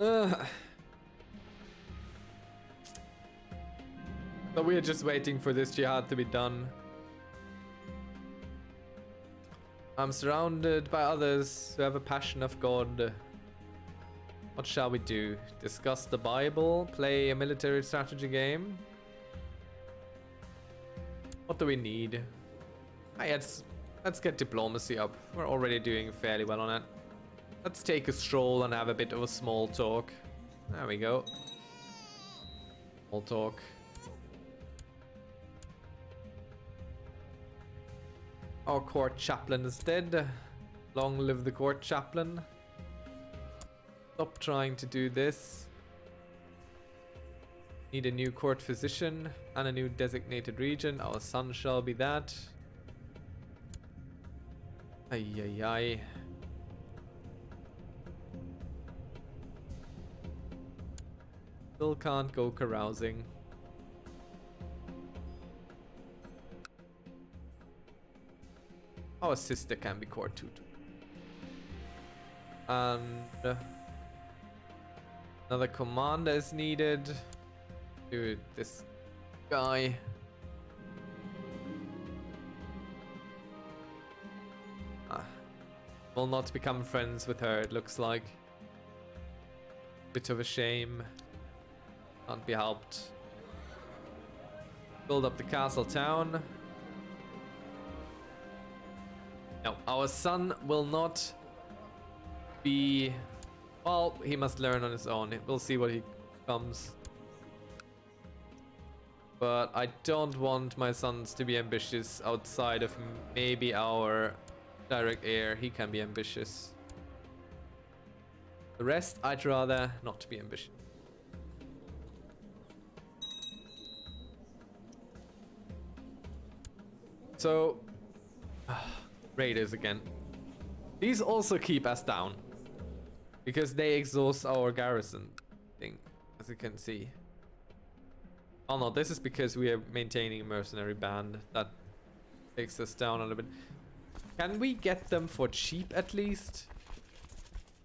Uh. So we are just waiting for this jihad to be done. I'm surrounded by others who have a passion of God. What shall we do? Discuss the Bible? Play a military strategy game? What do we need? Hey, let's, let's get diplomacy up. We're already doing fairly well on it. Let's take a stroll and have a bit of a small talk. There we go. Small talk. Our court chaplain is dead. Long live the court chaplain. Stop trying to do this. Need a new court physician and a new designated regent. Our son shall be that. Ay ay ay. Still can't go carousing. Our sister can be court tutor. And uh, another commander is needed. Dude, this guy. Ah. Will not become friends with her, it looks like. Bit of a shame. Can't be helped. Build up the castle town. No, our son will not be... Well, he must learn on his own. We'll see what he comes. But I don't want my sons to be ambitious outside of maybe our direct heir. He can be ambitious. The rest, I'd rather not be ambitious. So, raiders again. These also keep us down. Because they exhaust our garrison thing, as you can see. Oh no, this is because we are maintaining a mercenary band. That takes us down a little bit. Can we get them for cheap at least?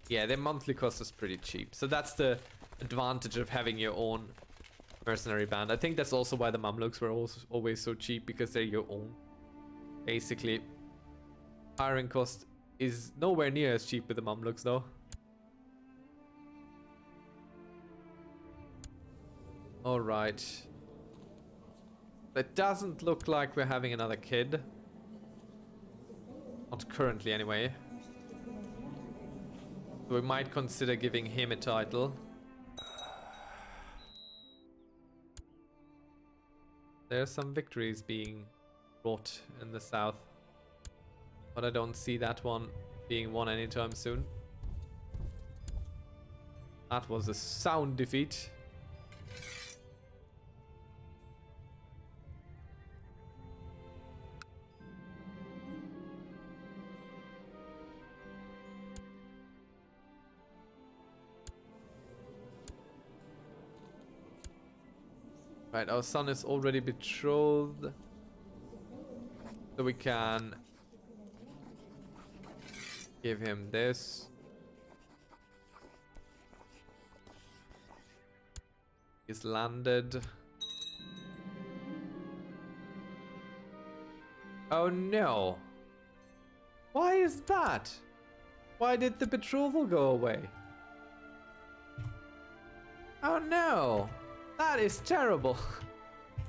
Yeah, their monthly cost is pretty cheap. So that's the advantage of having your own mercenary band. I think that's also why the Mamluks were also always so cheap because they're your own. Basically, hiring cost is nowhere near as cheap with the Mamluks though. Alright. It doesn't look like we're having another kid. Not currently anyway. we might consider giving him a title. There are some victories being brought in the south. But I don't see that one being won anytime soon. That was a sound defeat. Right, our son is already betrothed. So we can give him this. He's landed. Oh no. Why is that? Why did the betrothal go away? Oh no. That is terrible.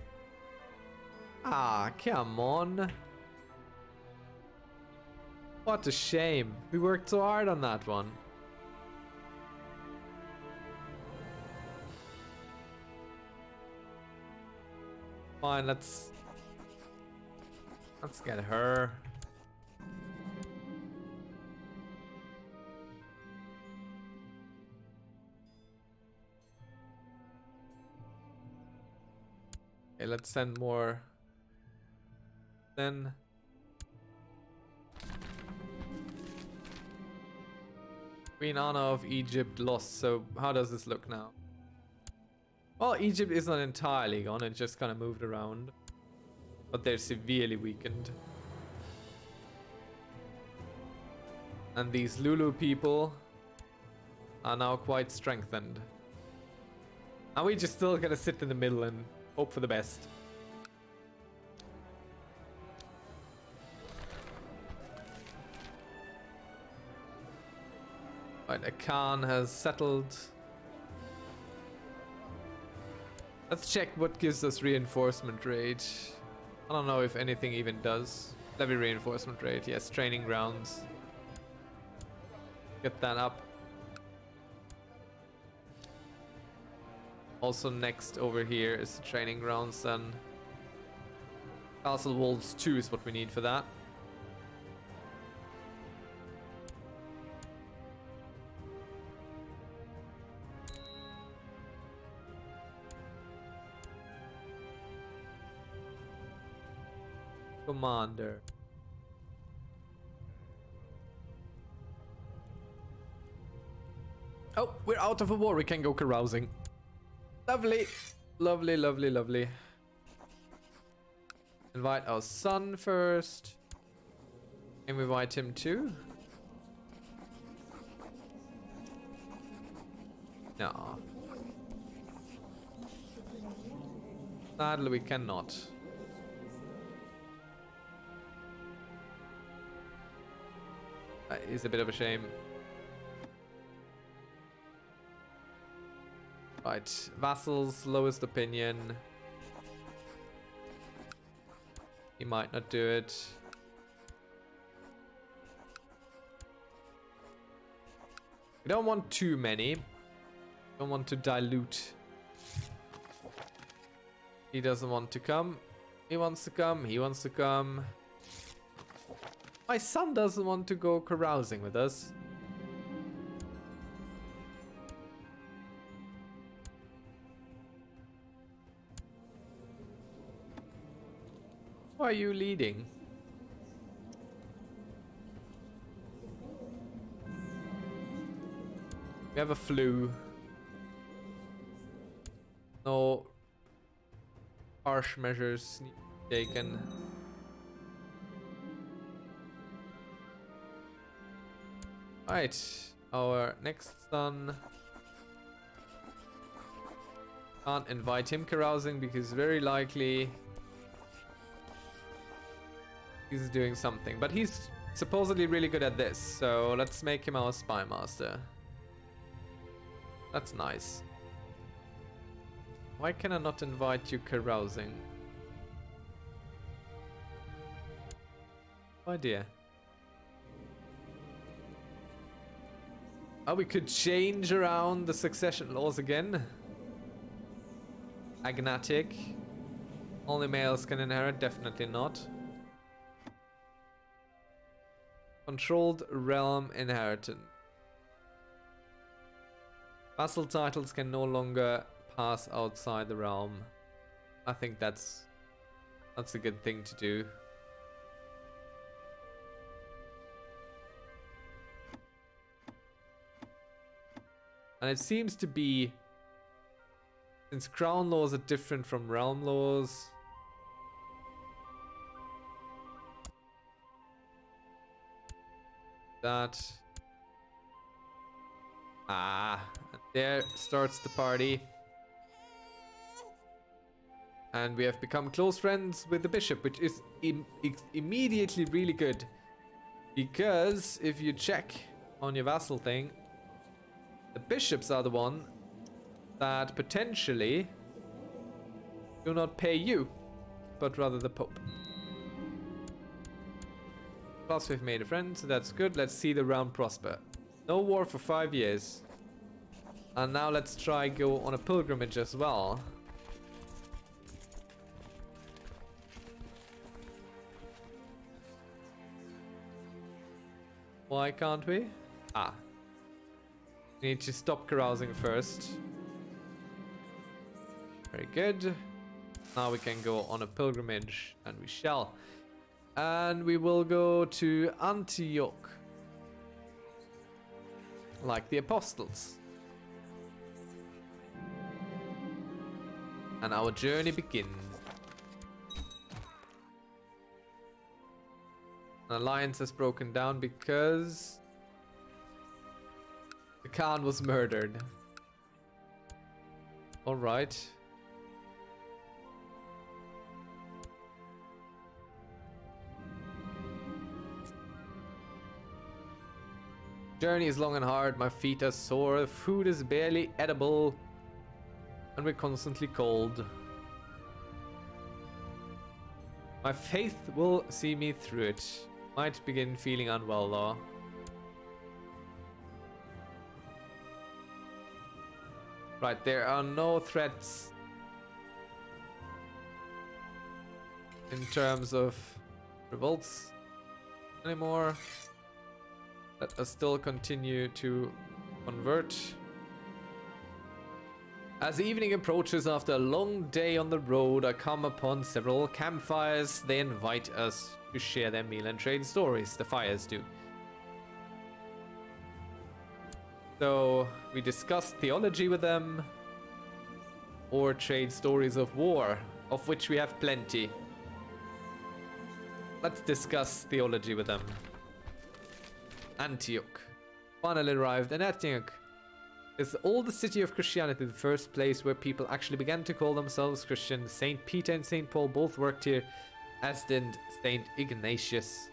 ah, come on. What a shame. We worked so hard on that one. Fine, let's... Let's get her. Okay, let's send more. Then... Queen Anna of Egypt lost, so how does this look now? Well, Egypt is not entirely gone, it just kind of moved around. But they're severely weakened. And these Lulu people are now quite strengthened. Are we just still gonna sit in the middle and hope for the best? Right, a Khan has settled. Let's check what gives us reinforcement rate. I don't know if anything even does. Levy reinforcement rate, yes, training grounds. Get that up. Also next over here is the training grounds and Castle Walls 2 is what we need for that. Commander. Oh, we're out of a war. We can go carousing. Lovely. Lovely, lovely, lovely. Invite our son first. And we invite him too? No. Sadly, we cannot. Is a bit of a shame. Right, vassals, lowest opinion. He might not do it. We don't want too many. Don't want to dilute. He doesn't want to come. He wants to come. He wants to come. My son doesn't want to go carousing with us. Why are you leading? We have a flu. No harsh measures taken. Right, our next son. Can't invite him carousing because very likely he's doing something. But he's supposedly really good at this, so let's make him our spy master. That's nice. Why can I not invite you carousing? Oh idea. Oh, we could change around the succession laws again. Agnatic. Only males can inherit, definitely not. Controlled realm inheritance. Vassal titles can no longer pass outside the realm. I think that's that's a good thing to do. And it seems to be, since crown laws are different from realm laws, that, ah, there starts the party. And we have become close friends with the bishop, which is Im immediately really good. Because if you check on your vassal thing, the bishops are the one that potentially do not pay you, but rather the Pope. Plus we've made a friend, so that's good. Let's see the realm prosper. No war for five years. And now let's try go on a pilgrimage as well. Why can't we? Ah, need to stop carousing first. Very good. Now we can go on a pilgrimage, and we shall. And we will go to Antioch. Like the apostles. And our journey begins. An alliance has broken down because Khan was murdered. Alright. Journey is long and hard, my feet are sore, food is barely edible, and we're constantly cold. My faith will see me through it. Might begin feeling unwell though. Right, there are no threats in terms of revolts anymore. Let us still continue to convert. As the evening approaches after a long day on the road, I come upon several campfires. They invite us to share their meal and trade stories. The fires do. So we discuss theology with them or trade stories of war, of which we have plenty. Let's discuss theology with them. Antioch. Finally arrived in Antioch. Is the oldest city of Christianity, the first place where people actually began to call themselves Christian. Saint Peter and Saint Paul both worked here, as did Saint Ignatius.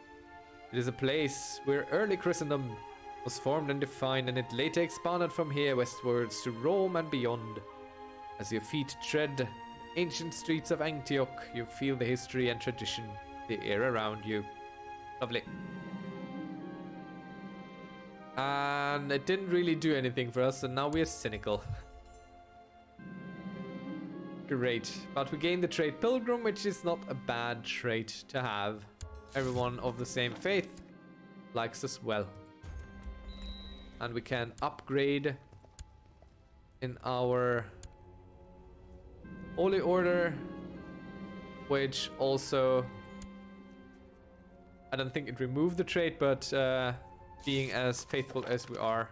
It is a place where early Christendom was formed and defined, and it later expanded from here westwards to Rome and beyond. As your feet tread ancient streets of Antioch, you feel the history and tradition, the air around you. Lovely. And it didn't really do anything for us, and now we're cynical. Great. But we gained the trait Pilgrim, which is not a bad trait to have. Everyone of the same faith likes us well. And we can upgrade in our Holy Order, which also... I don't think it removed the trait, but... Uh, being as faithful as we are.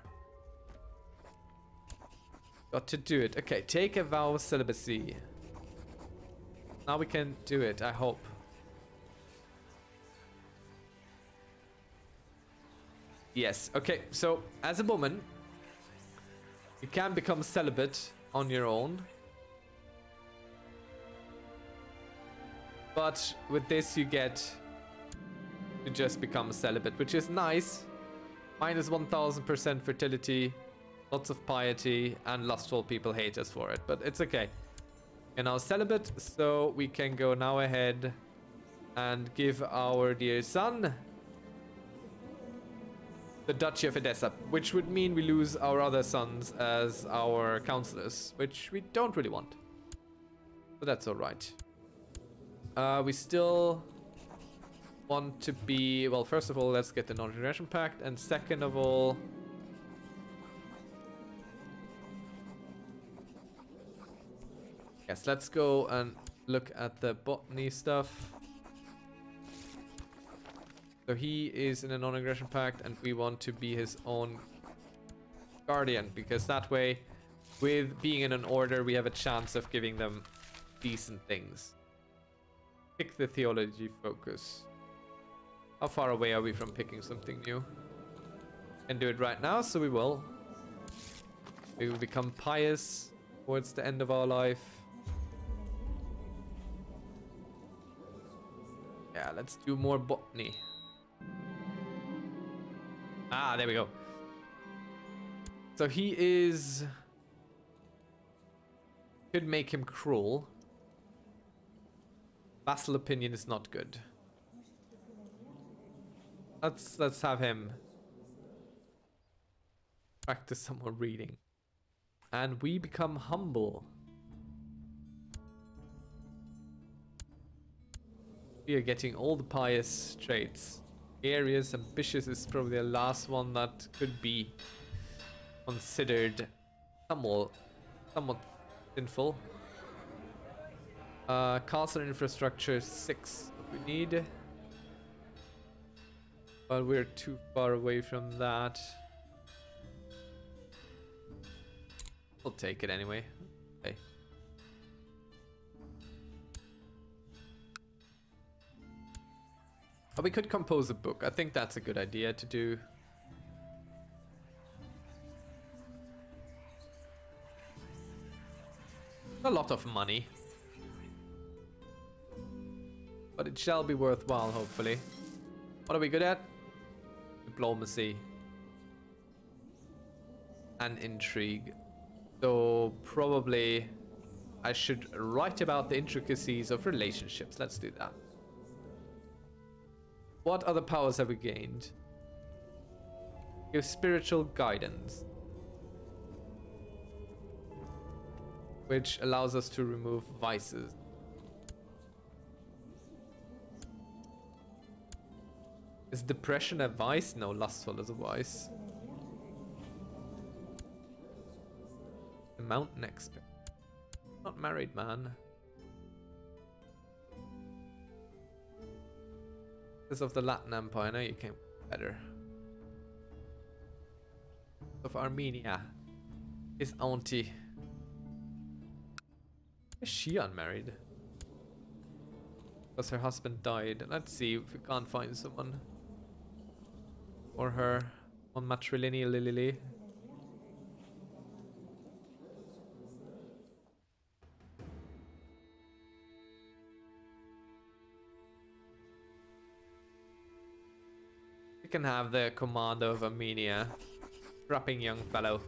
Got to do it. Okay, take a vow of celibacy. Now we can do it, I hope. Yes, okay, so as a woman, you can become celibate on your own. But with this you get to just become a celibate, which is nice Minus 1000% fertility, lots of piety, and lustful people hate us for it, but it's okay. And now celibate, so we can go now ahead and give our dear son the Duchy of Edessa, which would mean we lose our other sons as our counselors, which we don't really want. But that's alright. Uh, we still want to be... Well, first of all, let's get the non-aggression pact. And second of all... Yes, let's go and look at the botany stuff. So he is in a non-aggression pact and we want to be his own guardian because that way with being in an order we have a chance of giving them decent things. Pick the theology focus. How far away are we from picking something new? Can do it right now, so we will. We will become pious towards the end of our life. Yeah, let's do more botany. Ah, there we go. So he is... Could make him cruel. Vassal opinion is not good. Let's let's have him practice some more reading. And we become humble. We are getting all the pious traits. Arius, ambitious is probably the last one that could be considered somewhat somewhat sinful. Uh, castle infrastructure six we need. But we're too far away from that. We'll take it anyway. Okay. Oh, we could compose a book. I think that's a good idea to do. A lot of money. But it shall be worthwhile, hopefully. What are we good at? Diplomacy. And intrigue. So probably I should write about the intricacies of relationships. Let's do that. What other powers have we gained? Give spiritual guidance. Which allows us to remove vices. Is depression a vice? No, lustful is a vice. The mountain expert. Not married, man. Because of the Latin Empire, I know you came better. Of Armenia. His auntie. Is she unmarried? Because her husband died. Let's see if we can't find someone. Or her on matrilineal can have the command of Armenia. Strapping young fellow.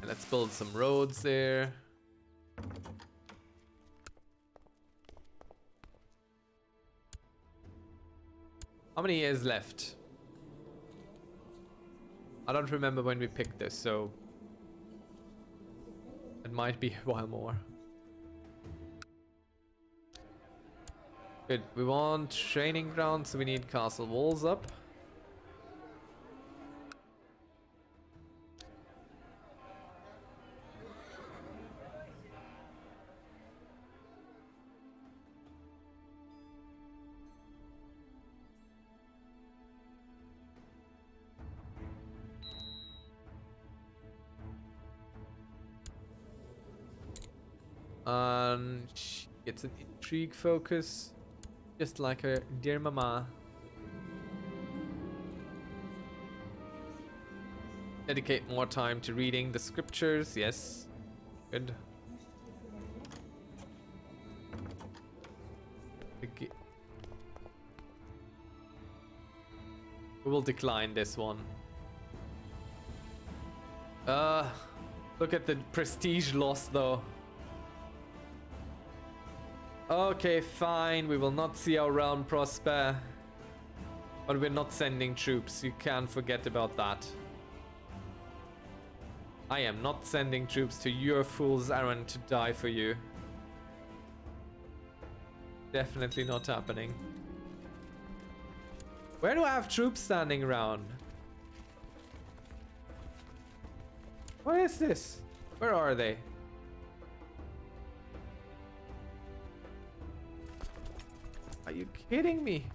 And let's build some roads there. How many years left? I don't remember when we picked this, so... It might be a while more. Good. We want training ground, so we need castle walls up. Um, it's an intrigue focus. Just like her dear mama. Dedicate more time to reading the scriptures, yes. Good. We will decline this one. Uh, look at the prestige loss though. Okay, fine. We will not see our realm prosper. But we're not sending troops. You can't forget about that. I am not sending troops to your fool's errand to die for you. Definitely not happening. Where do I have troops standing around? What is this? Where are they? Are you kidding me?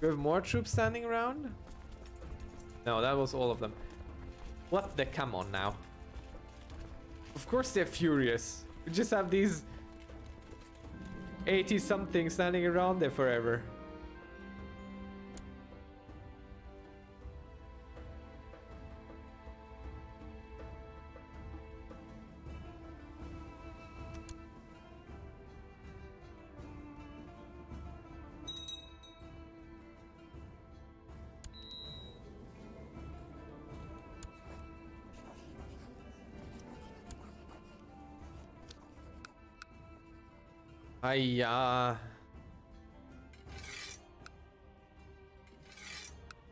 We have more troops standing around? No, that was all of them. What the? Come on now. Of course they're furious. We just have these 80 something standing around there forever. Hiya.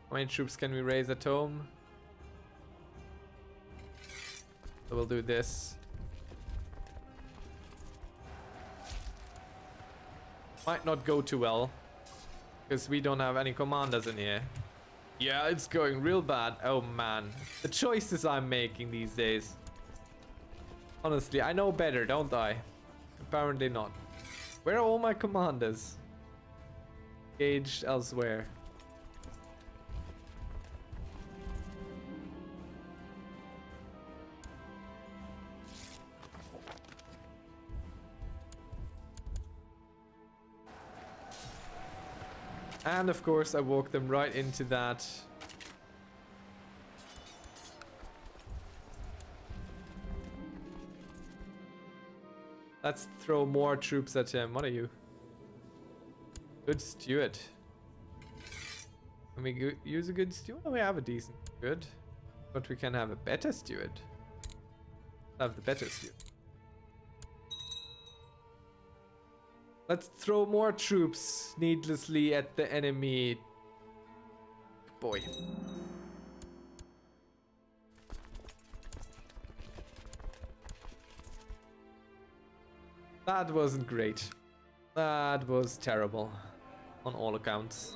How many troops can we raise at home? So we'll do this. Might not go too well. Because we don't have any commanders in here. Yeah, it's going real bad. Oh man. The choices I'm making these days. Honestly, I know better, don't I? Apparently not. Where are all my commanders? Engaged elsewhere. And of course I walk them right into that Let's throw more troops at him. What are you? Good steward. Can we use a good steward? We have a decent good. But we can have a better steward. Have the better steward. Let's throw more troops needlessly at the enemy. Boy. That wasn't great. That was terrible. On all accounts.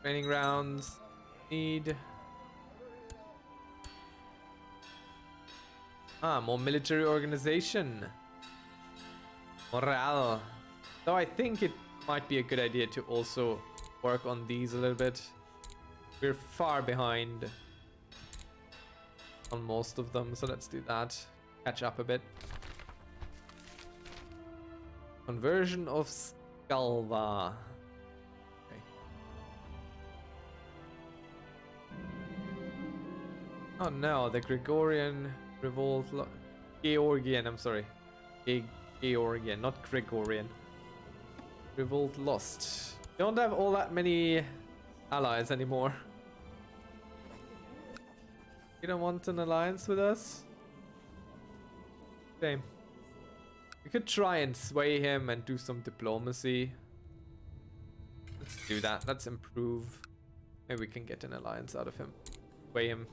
Training grounds. Need... Ah, more military organization. Morale. Though I think it might be a good idea to also work on these a little bit. We're far behind on most of them, so let's do that. Catch up a bit. Conversion of Skalva. Okay. Oh no, the Gregorian revolt. Georgian, I'm sorry. Ge Georgian, not Gregorian. Revolt lost. Don't have all that many allies anymore. You don't want an alliance with us? Same. We could try and sway him and do some diplomacy. Let's do that. Let's improve. Maybe we can get an alliance out of him. Sway him.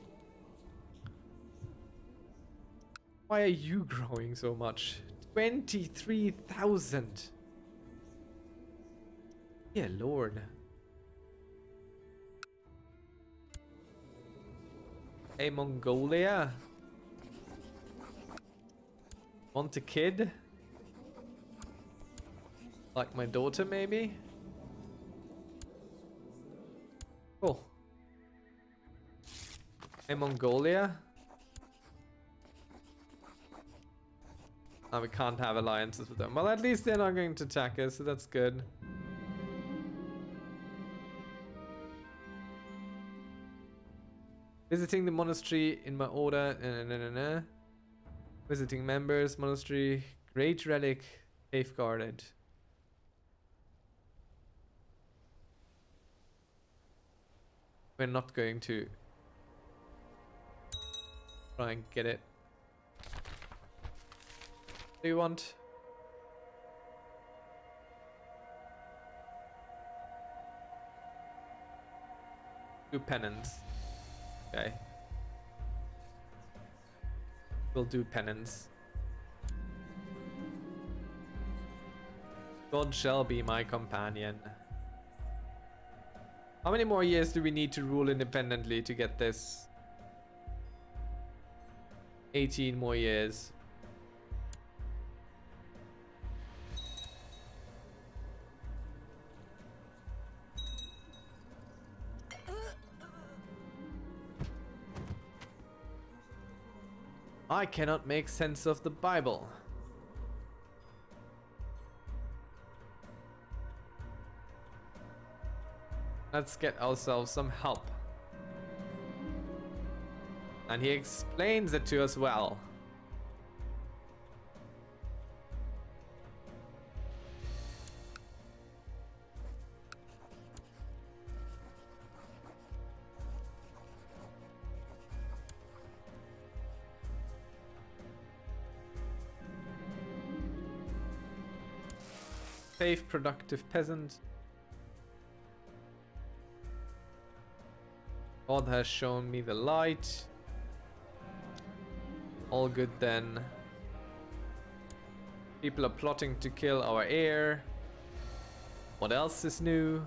Why are you growing so much? 23,000. Yeah, lord. Hey, Mongolia. Want a kid? Like my daughter, maybe? Cool. Hey, Mongolia. Oh, we can't have alliances with them. Well, at least they're not going to attack us, so that's good. Visiting the monastery in my order. Nah, nah, nah, Visiting members, monastery, great relic, safeguarded. We're not going to try and get it. Do you want? Do penance. Okay. We'll do penance. God shall be my companion. How many more years do we need to rule independently to get this? 18 more years. I cannot make sense of the Bible. Let's get ourselves some help. And he explains it to us well. Safe, productive peasant. God has shown me the light. All good then. People are plotting to kill our heir. What else is new?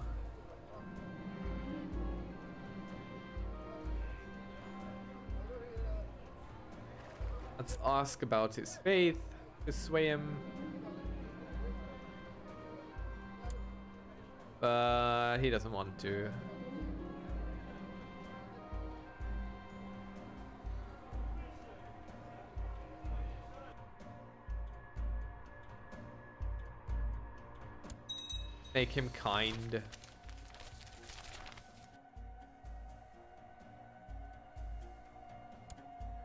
Let's ask about his faith to sway him. Uh, he doesn't want to. Make him kind.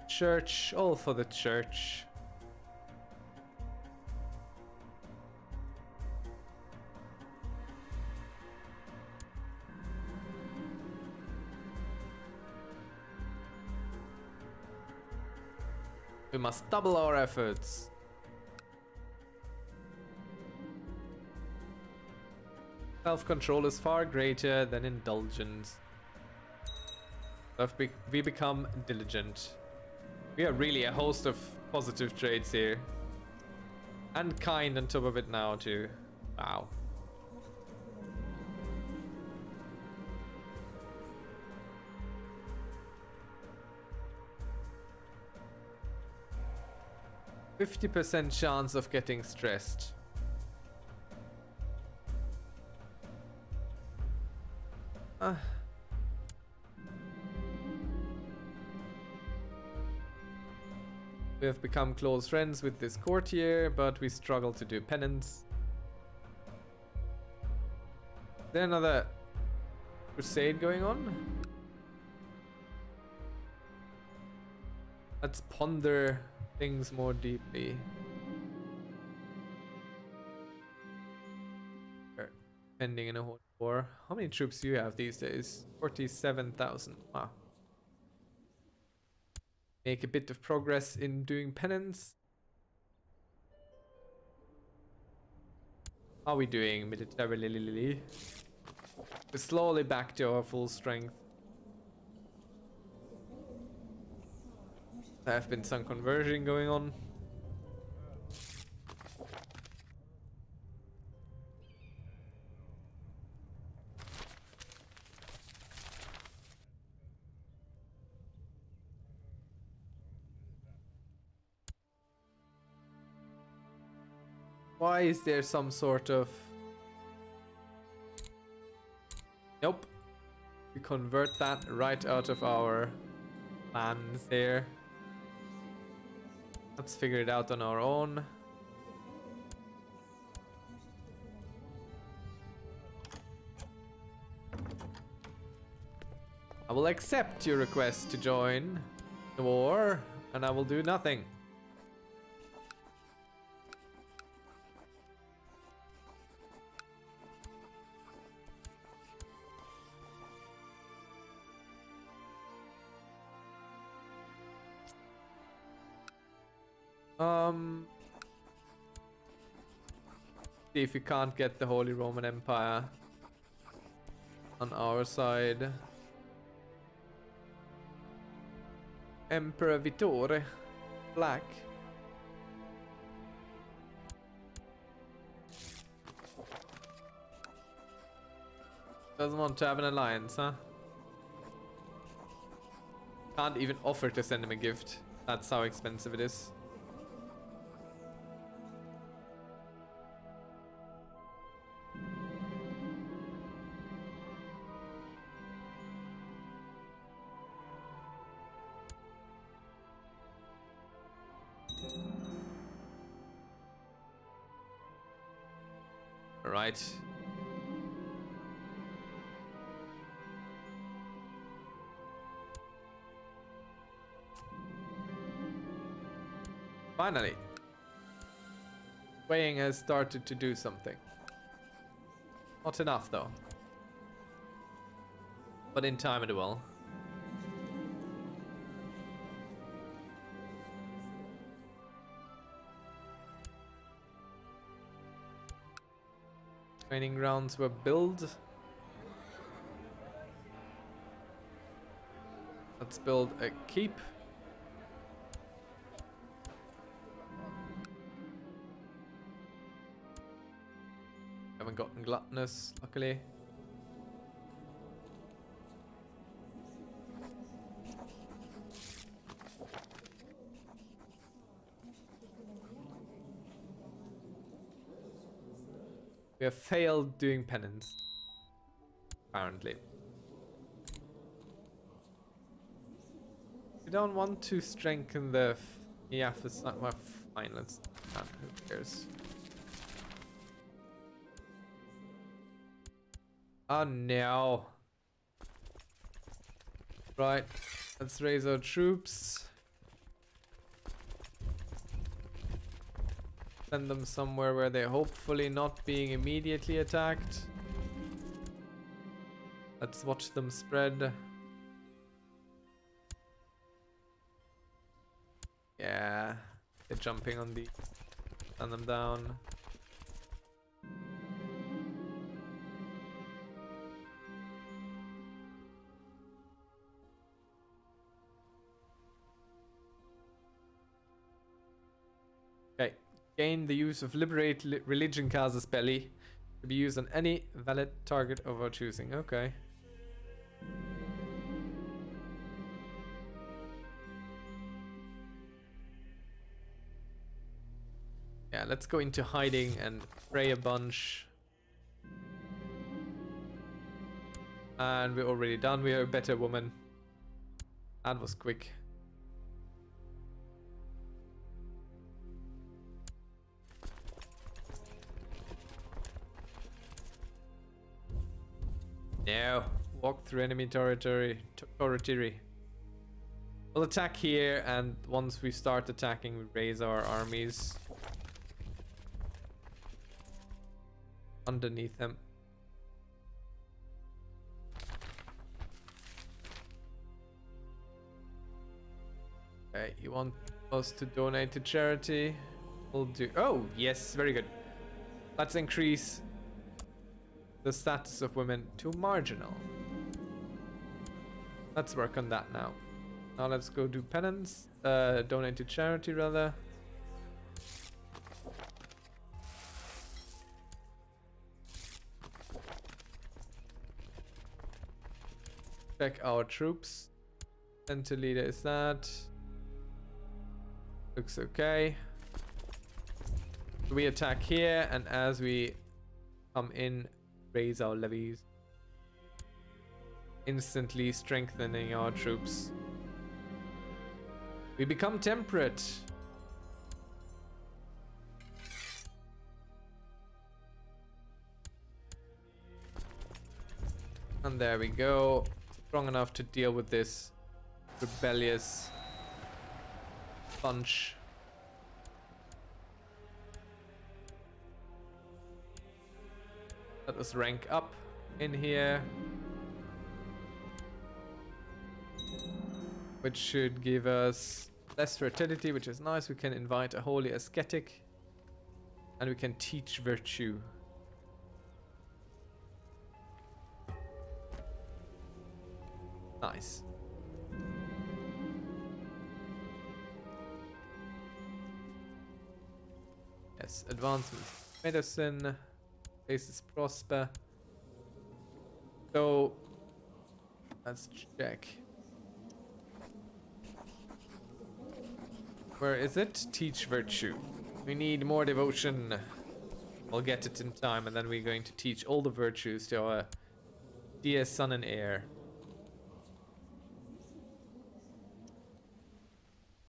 Church, all for the church. We must double our efforts. Self-control is far greater than indulgence. Be we become diligent. We are really a host of positive traits here. And kind on top of it now too. Wow. Fifty percent chance of getting stressed. Uh. We have become close friends with this courtier, but we struggle to do penance. Is there another crusade going on? Let's ponder things more deeply. Ending in a holy war. How many troops do you have these days? 47,000. Wow. Make a bit of progress in doing penance. How are we doing militarily? We're slowly back to our full strength. There have been some conversion going on. Why is there some sort of... Nope. We convert that right out of our plans here. Let's figure it out on our own. I will accept your request to join the war, and I will do nothing. Um, see if we can't get the Holy Roman Empire on our side. Emperor Vittore, black. Doesn't want to have an alliance, huh? Can't even offer to send him a gift. That's how expensive it is. Finally. Weighing has started to do something. Not enough though. But in time it will. Training grounds were built. Let's build a keep. Haven't gotten gluttonous, luckily. We have failed doing penance. Apparently. We don't want to strengthen the... Yeah, not my... Fine, let's... Who cares? Ah, oh no. Right, let's raise our troops. Send them somewhere where they're hopefully not being immediately attacked. Let's watch them spread. Yeah, they're jumping on the... Send them down. Okay, gain the use of liberate li religion casus belli to be used on any valid target of our choosing. Okay. Yeah, let's go into hiding and pray a bunch. And we're already done. We are a better woman. That was quick. No. Walk through enemy territory. Territory. We'll attack here, and once we start attacking, we raise our armies. Underneath them. Okay, you want us to donate to charity? We'll do. Oh, yes, very good. Let's increase the status of women to marginal. Let's work on that now. Now let's go do penance, uh, donate to charity rather. Check our troops. Center leader is that. Looks okay. We attack here and as we come in raise our levies. Instantly strengthening our troops. We become temperate. And there we go. Strong enough to deal with this rebellious bunch. Let us rank up in here. Which should give us less fertility, which is nice. We can invite a holy ascetic. And we can teach virtue. Nice. Yes, advancement medicine. Places prosper. So let's check. Where is it? Teach virtue. We need more devotion. We'll get it in time and then we're going to teach all the virtues to our dear son and heir.